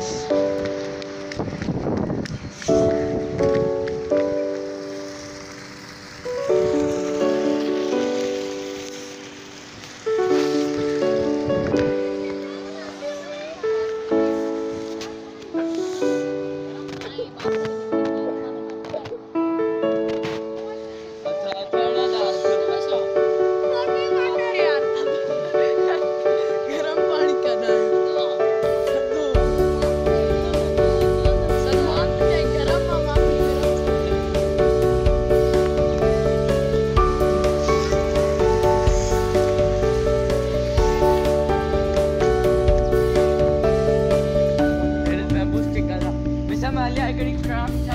Yes. Valley Agri Craft.